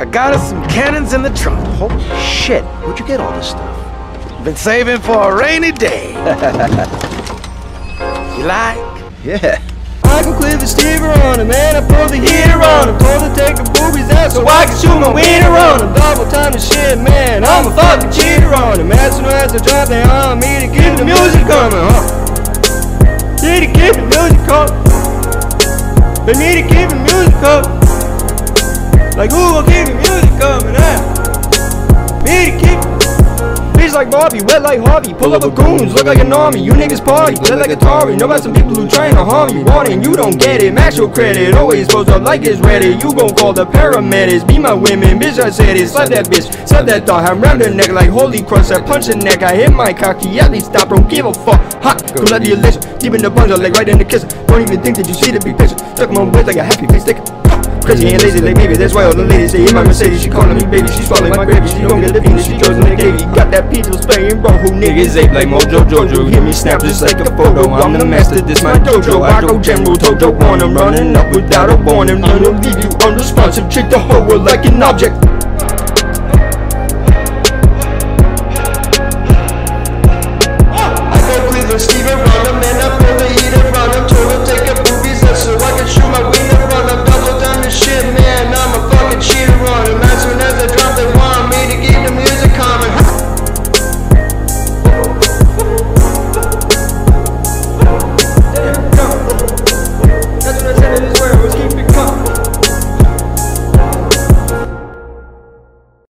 I got us some cannons in the trunk. Holy shit, where'd you get all this stuff? Been saving for a rainy day. you like? Yeah. Michael Cliff and Steve are on him, man. I pulled the heater on him. Told her take the boobies out so I can shoot my wiener on him. Double time the shit, man. I'm a fucking cheater on him. As soon as I drop, they on me to keep the music coming, huh? Need to keep the music coming. They need to keep the music coming. Like who gon' keep the music coming, huh? Need to keep Bitch like Bobby, wet like Harvey. Pull up a goons, look like an army. You niggas party, play like Atari. Know about some people who trying to harm you. It, you don't get it. Max your credit, always post up like it's ready. You gon' call the paramedics. Be my women, bitch. I said it. Slap that bitch, slap that thought. I'm round her neck like holy cross. I punch her neck. I hit my cocky. At least stop, don't give a fuck. Hot, go let the elixir. Deep in the bunch, like right in the kisser. Don't even think that you see the big picture. Stuck my waist like a happy face sticker. Crazy and lazy like baby, that's why all the ladies say in my Mercedes She calling me baby, she swallowing my gravy She don't get the penis, she chosen the Davy Got that pizza spraying bro, who niggas ape like Mojo Jojo. Hear me snap just like a photo, I'm the master, this my dojo. I go general, Tojo on, I'm running up without a warning. None will leave you unresponsive, treat the whole world like an object